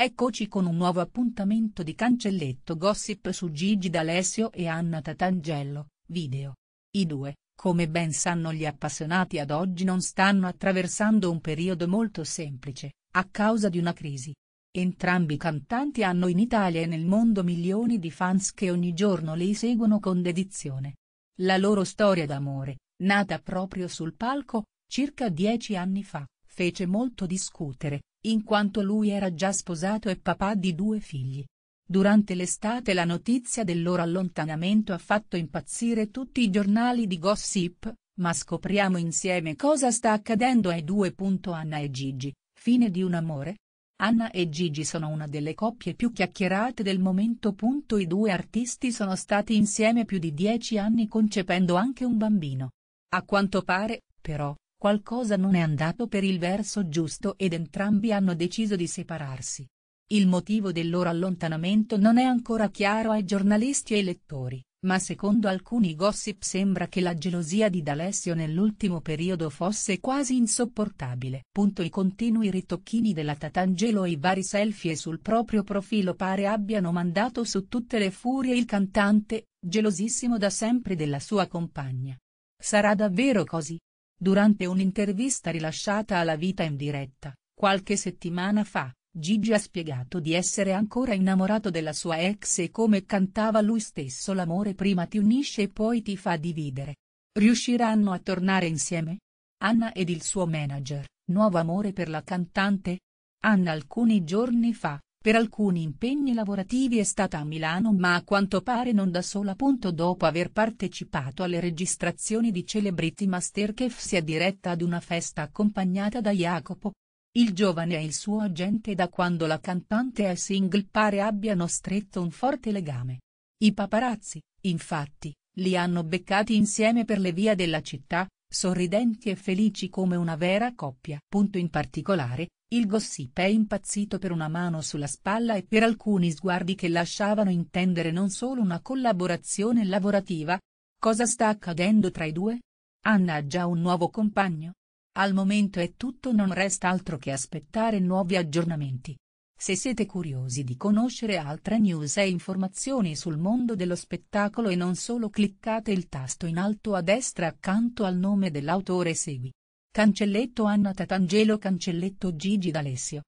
Eccoci con un nuovo appuntamento di Cancelletto Gossip su Gigi D'Alessio e Anna Tatangelo, video. I due, come ben sanno gli appassionati ad oggi non stanno attraversando un periodo molto semplice, a causa di una crisi. Entrambi i cantanti hanno in Italia e nel mondo milioni di fans che ogni giorno li seguono con dedizione. La loro storia d'amore, nata proprio sul palco, circa dieci anni fa, fece molto discutere, in quanto lui era già sposato e papà di due figli. Durante l'estate la notizia del loro allontanamento ha fatto impazzire tutti i giornali di gossip, ma scopriamo insieme cosa sta accadendo ai due. Anna e Gigi, fine di un amore? Anna e Gigi sono una delle coppie più chiacchierate del momento. I due artisti sono stati insieme più di dieci anni concependo anche un bambino. A quanto pare, però, Qualcosa non è andato per il verso giusto ed entrambi hanno deciso di separarsi. Il motivo del loro allontanamento non è ancora chiaro ai giornalisti e lettori, ma secondo alcuni gossip sembra che la gelosia di D'Alessio nell'ultimo periodo fosse quasi insopportabile. Punto I continui ritocchini della Tatangelo e i vari selfie sul proprio profilo pare abbiano mandato su tutte le furie il cantante, gelosissimo da sempre della sua compagna. Sarà davvero così? Durante un'intervista rilasciata alla Vita in diretta, qualche settimana fa, Gigi ha spiegato di essere ancora innamorato della sua ex e come cantava lui stesso l'amore prima ti unisce e poi ti fa dividere. Riusciranno a tornare insieme? Anna ed il suo manager, nuovo amore per la cantante? Anna alcuni giorni fa, per alcuni impegni lavorativi è stata a Milano ma a quanto pare non da sola. Dopo aver partecipato alle registrazioni di Celebrity Masterchef si è diretta ad una festa accompagnata da Jacopo. Il giovane e il suo agente da quando la cantante è single pare abbiano stretto un forte legame. I paparazzi, infatti, li hanno beccati insieme per le vie della città, sorridenti e felici come una vera coppia. In particolare, il gossip è impazzito per una mano sulla spalla e per alcuni sguardi che lasciavano intendere non solo una collaborazione lavorativa. Cosa sta accadendo tra i due? Anna ha già un nuovo compagno? Al momento è tutto non resta altro che aspettare nuovi aggiornamenti. Se siete curiosi di conoscere altre news e informazioni sul mondo dello spettacolo e non solo cliccate il tasto in alto a destra accanto al nome dell'autore segui. Cancelletto Anna Tatangelo Cancelletto Gigi D'Alessio